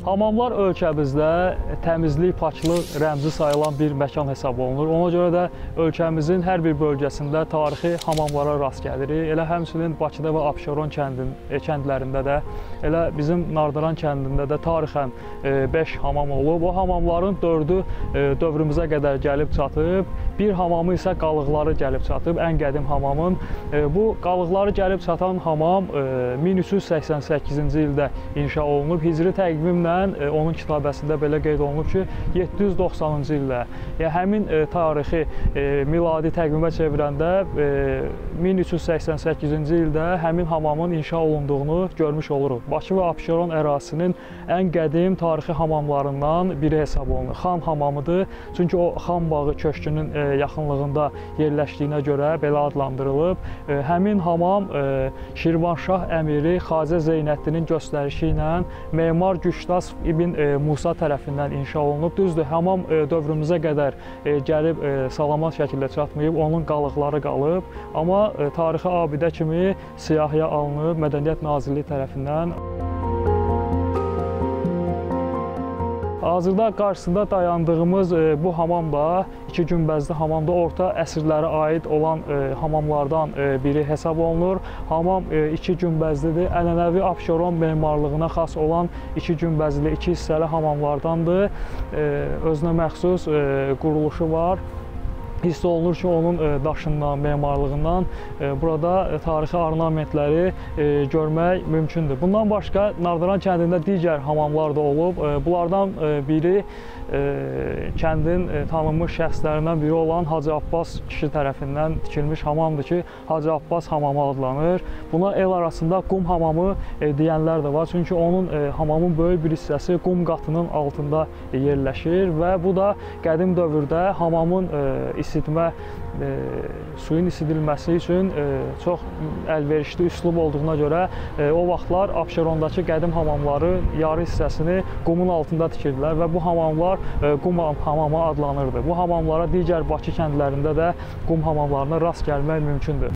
Hamamlar ölkəmizdə təmizlik, paklıq rəmzi sayılan bir məkan hesab olunur. Ona görə də ölkəmizin hər bir bölgəsində tarixi hamamlara rast gəlirik. Elə həmçinin Bakıda və Abşeron kəndin e, kəndlərində də, elə bizim Nardıran kəndində də tarixən 5 hamam olub. O hamamların 4-ü dövrümüzə qədər gəlib çatıb. Bir hamamı isə qalıqları gəlib çatıb, ən qədim hamamın. E, bu qalıqları gəlib çatan hamam 1388-ci ildə inşa olunub. Hicri təqvimlə e, onun kitabəsində belə qeyd olunub ki, 790-cı ildə, yəni həmin e, tarixi e, miladi təqvimə çevirəndə 1388-ci ildə həmin hamamın inşa olunduğunu görmüş oluruq. Bakı və Abşeron ərazisinin ən qədim tarixi hamamlarından biri hesab olunur. Xan hamamıdır. Çünki o xan bağı köşkünün yaxınlığında yerləşdiyinə görə belə adlandırılıb. Həmin hamam Şirvanşah əmiri Xacə Zeynəddinin göstərişi ilə memar Güştaş Abbas ibn e, Musa tərəfindən inşa olunub. Düzdür, hamam e, dövrümüzə qədər e, gəlib salamat şəkildə çatmayıb, onun qalıqları qalıb, amma tarixi abidə kimi siyahıya alınıb Mədəniyyət Nazirliyi tərəfindən. Hazırda qarşısında dayandığımız e, bu hamam da iki günbəzli hamamda orta əsrlərə aid olan e, hamamlardan e, biri hesab olunur. Hamam iki günbəzlidir. Ənənəvi Abşeron memarlığına xas olan iki günbəzli, iki hissəli hamamlardandır. Özünə məxsus quruluşu var hiss olunur ki, onun e, daşından, memarlığından e, burada e, tarixi ornamentləri görmək mümkündür. Bundan başqa Nardıran kəndində digər hamamlar da olub. Bunlardan biri kəndin tanınmış şəxslərindən biri olan Hacı Abbas kişi tərəfindən tikilmiş hamamdır ki, Hacı Abbas hamamı adlanır. Buna el arasında qum hamamı deyənlər də var. Çünki onun hamamın böyük bir hissəsi qum qatının altında yerləşir və bu da qədim dövrdə hamamın isitmə e, suyun isidilməsi üçün e, çox əlverişli üslub olduğuna görə e, o vaxtlar Abşerondakı qədim hamamları yarı hissəsini qumun altında tikirdilər və bu hamamlar e, qum hamamı adlanırdı. Bu hamamlara digər Bakı kəndlərində də qum hamamlarına rast gəlmək mümkündür.